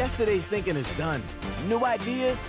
Yesterday's thinking is done. New ideas?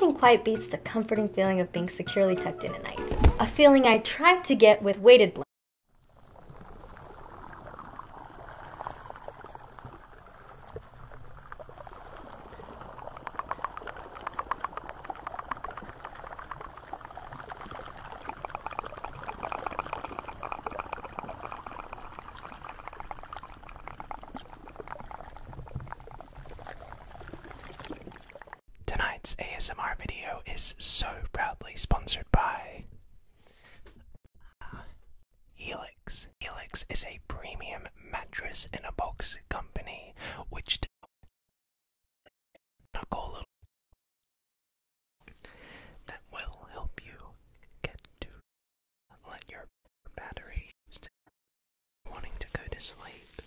Nothing quite beats the comforting feeling of being securely tucked in at night. A feeling I tried to get with weighted blankets. Tonight's ASMR video is so proudly sponsored by Helix. Helix is a premium mattress in a box company which that will help you get to let your battery wanting to go to sleep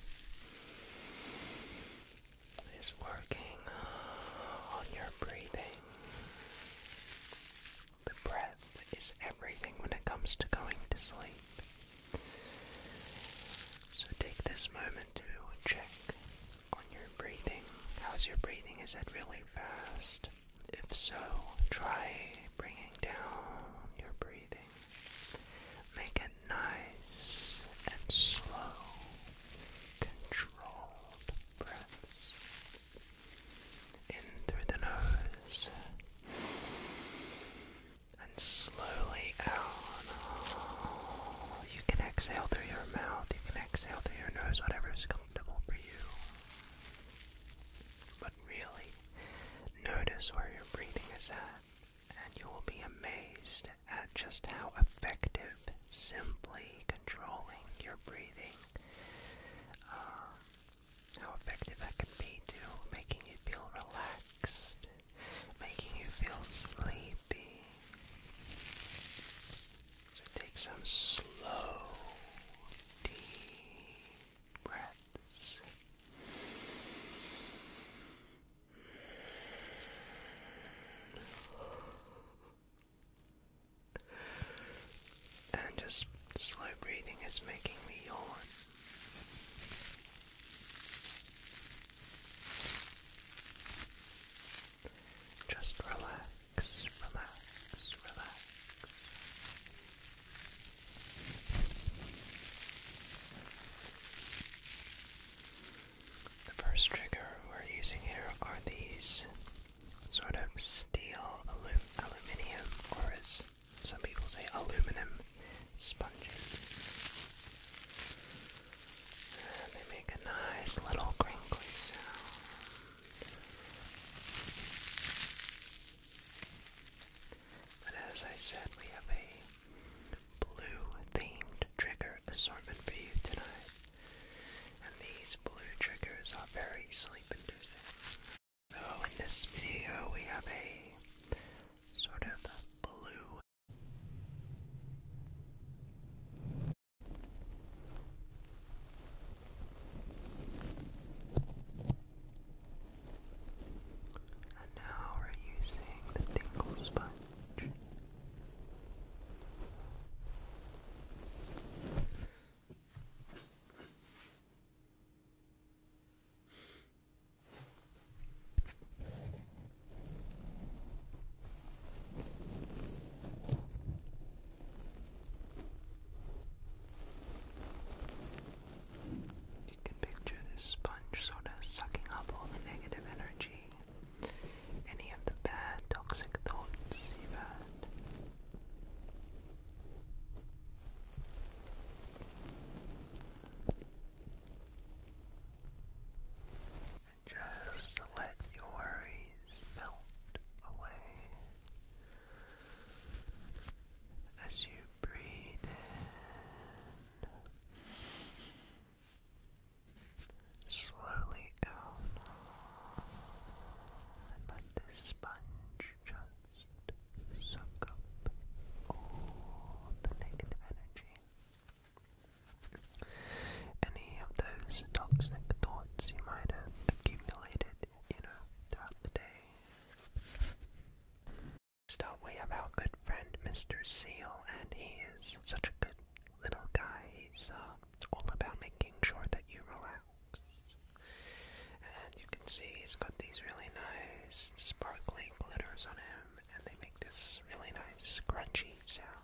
is working on your breathing. The breath is everything when it comes to going to sleep. So take this moment to check on your breathing. How's your breathing? Is it really fast? If so, try bringing down your breathing. Make it nice and slow, controlled breaths. In through the nose and slowly out. You can exhale through your mouth, you can exhale through your nose, whatever is comfortable for you. But really, notice where your breathing is at, and you will be amazed at just how effective simply controlling your breathing, uh, how effective that can be to making you feel relaxed, making you feel sleepy. So take some slow, deep breaths. And just slow breathing is making me yawn. Just relax, relax, relax. The first trigger Mr. Seal, and he is such a good little guy. He's uh, all about making sure that you relax. And you can see he's got these really nice sparkly glitters on him, and they make this really nice crunchy sound.